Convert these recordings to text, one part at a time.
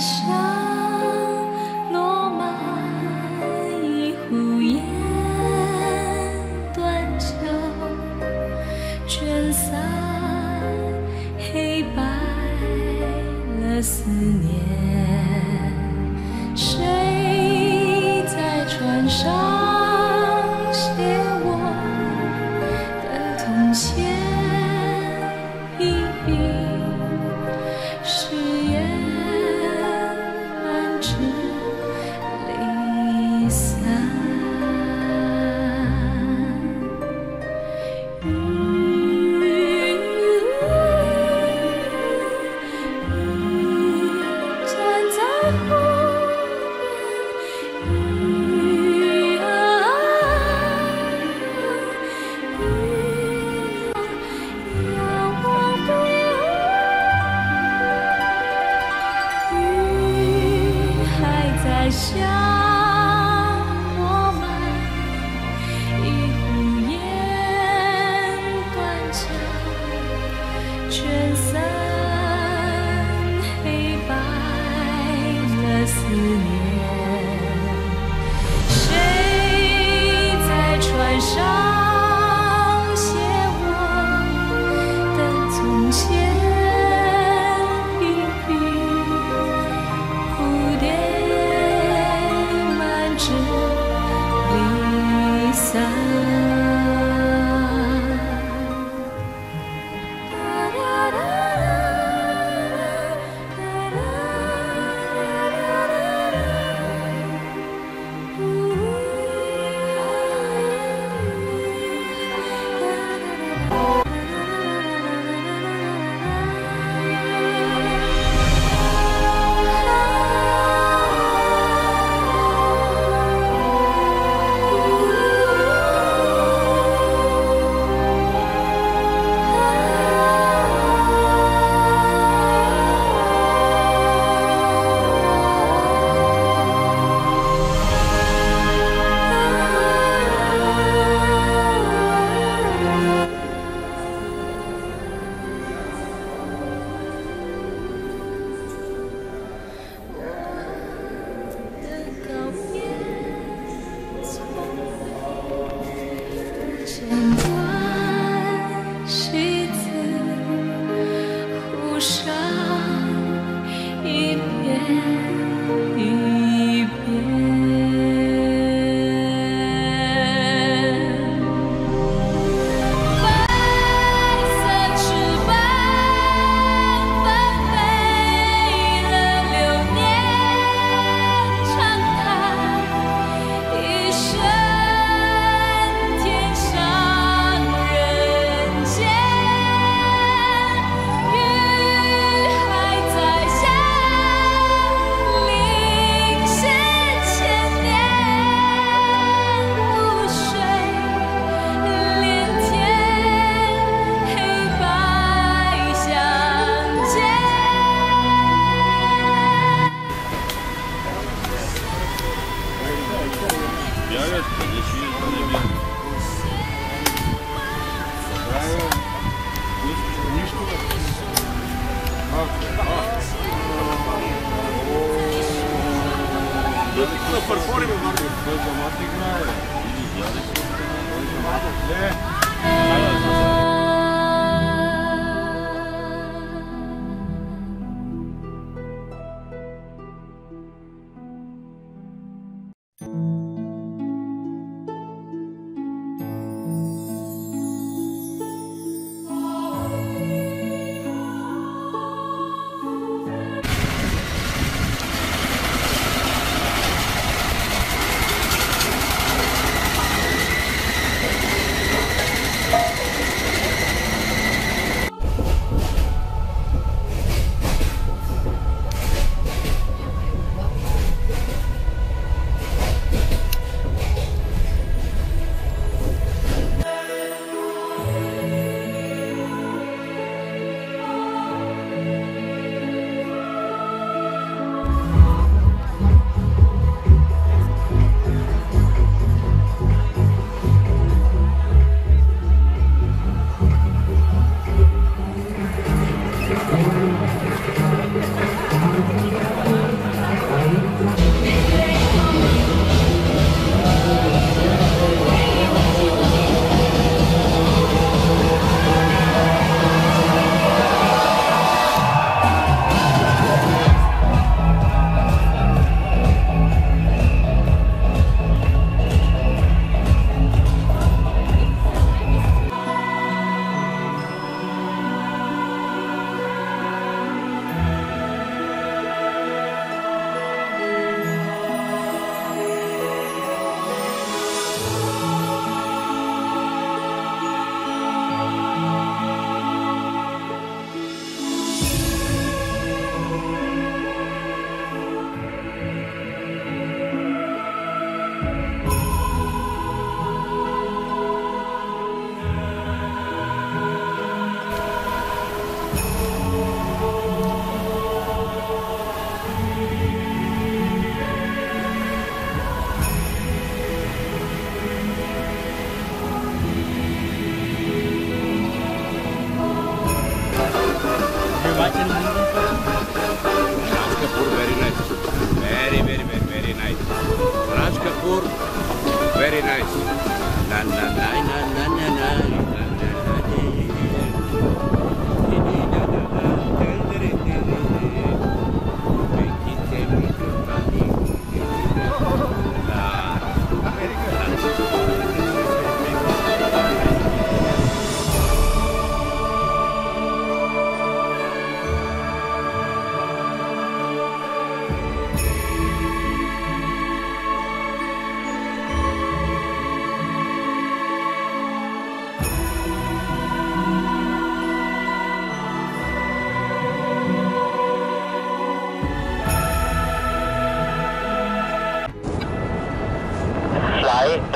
想 Sợ Dodatno perforimo, Marko. To je za Martin Graje. Vidi, ja ne znam. To je za Martin. Ne. Hvala za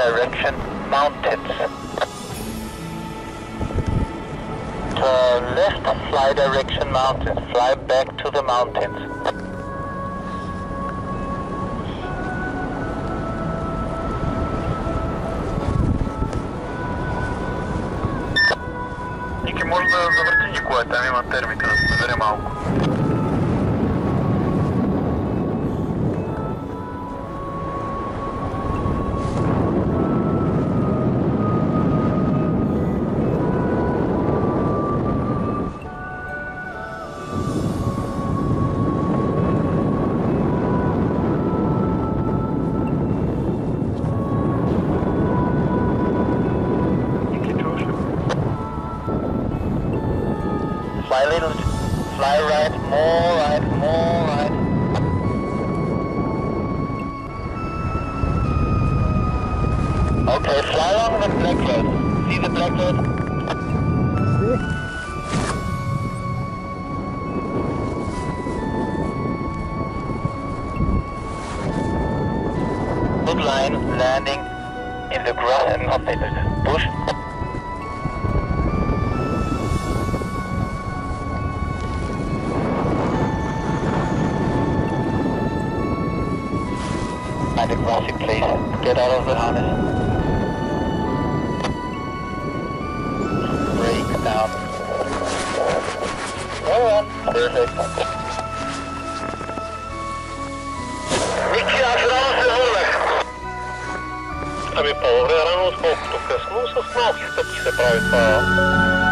direction mountains. Turn left, fly direction mountains. Fly back to the mountains. Ники, може да завърти Николай, там има термика, да се Fly right, more. Okay, fly along the black road. See the black road? Good line, landing in the grass and not in the bush. Get out of the honey. Break down. Well, perfect. Vyčíná se nám se horlech. Aby polově ranou spoustu ke snu se snad se právě.